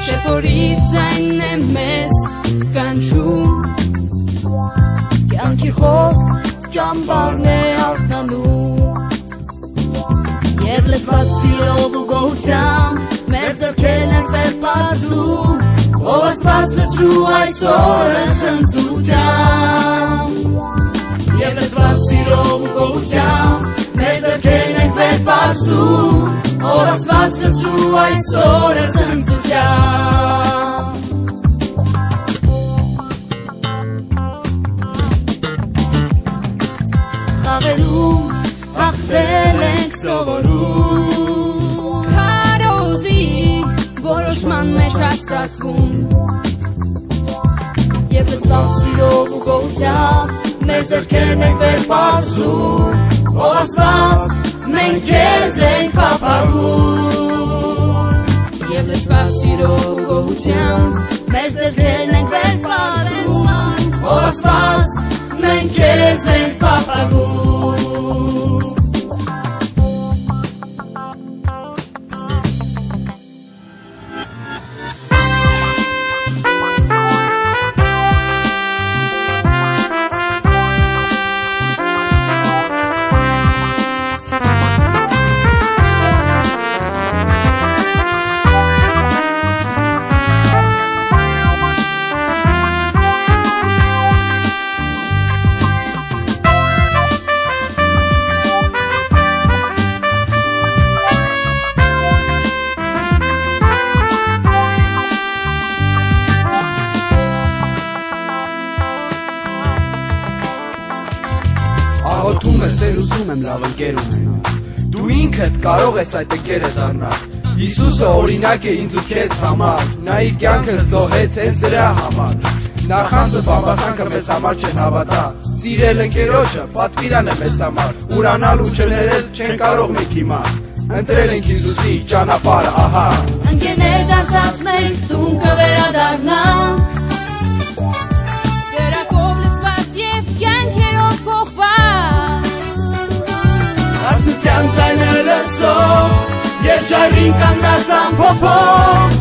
Իր ձայնն է մեզ կանչում Կյանքի խոսք ճամբարն է արթնանում Եվ լծված սիրով ու գողությամբ մեր ձրքերն են վերպարզում Ով աստված լծրու այսօրը ցնծությամբ Եվ լծված սիրով ու գողությամբ մեր ձրքերն են վերպարզում Ով աստված լծրու այսօրը ցնծությամբ Խաղերում հաղթել ենք սովորում Քարոզի որոշման մեջ հաստատվում Եվ լծված սիրով ու գողությամբ մեր ձեռքերն ենք վերպարզում Ով աստված մենք քեզ ենք փափագում Եվ լծված սիրով գողությամբ մեր ձեռքերն ենք վերպարում Ով աստված մենք քեզ Աղոթում ես դեր ուզում եմ լավ ընկեր ունենալ Դու ինքդ կարող ես այդ ընկերը դառնալ Հիսուսը օրինակ է ինձ ու քեզ համար Նա իր կյանքը զոհեց հենց դրա համար Նախանձը բամբասանքը մեզ համար չեն հավատա Սիրել ընկերոջը պատվիրան է մեզ համար Ուրանալ ու չներել չեն կարող մենք հիմա Ընտրել ենք Հիսուսի ճանապարհը, ահա Ընկերներ դարձած մենք տուն կվերադառնանք 站在那勒手，耶吉尔金坎达桑波波。